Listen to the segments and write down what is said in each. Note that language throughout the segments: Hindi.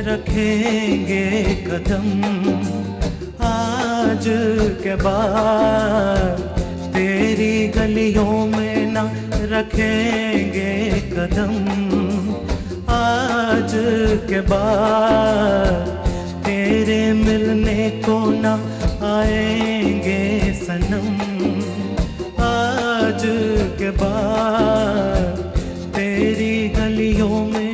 रखेंगे कदम। आज के बाद तेरी गलियों में न रखेंगे कदम। आज के बाद तेरे मिलने को न आएँगे सनम। आज के बाद तेरी गलियों में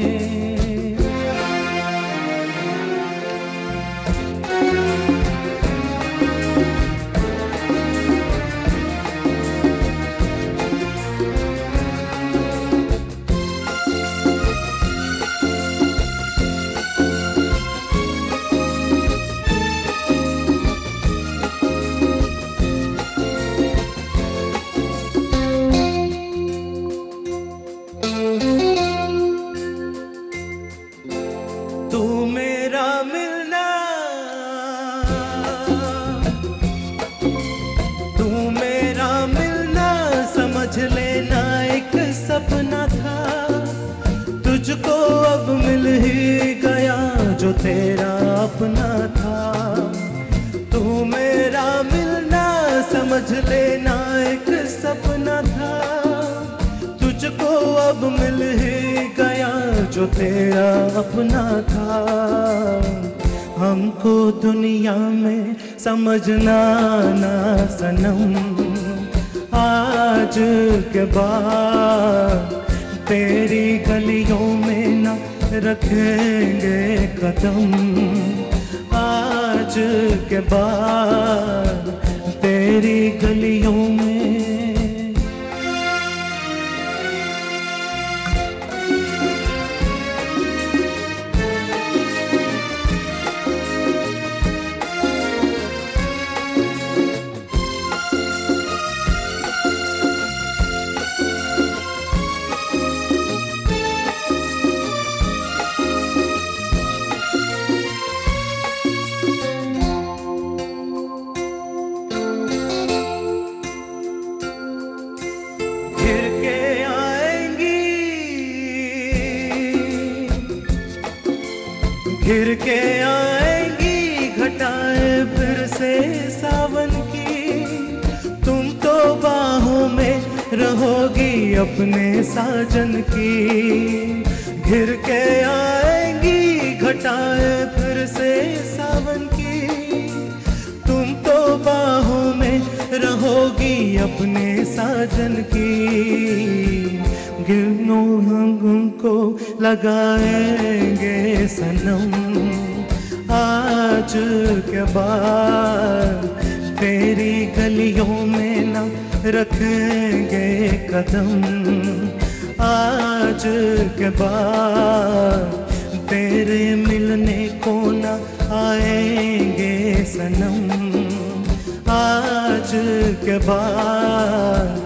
तुझको अब मिल ही गया जो तेरा अपना था। तू मेरा मिलना समझ लेना एक सपना था। तुझको अब मिल ही गया जो तेरा अपना था। हमको दुनिया में समझना ना सनम। आज के बाद तेरी गलियों में न रखेंगे कदम। आज के बाद तेरी गलियों घिर के आएँगी घटाए फिर से सावन की। तुम तो बाहों में रहोगी अपने साजन की। घिर के आएँगी घटाए फिर से सावन की। तुम तो बाहों में रहोगी अपने साजन की। गिरनो हम उनको लगाएँगे सनम। आज के बाद तेरी गलियों में न रखेंगे कदम। आज के बाद तेरे मिलने को न आएँगे सनम। आज के बाद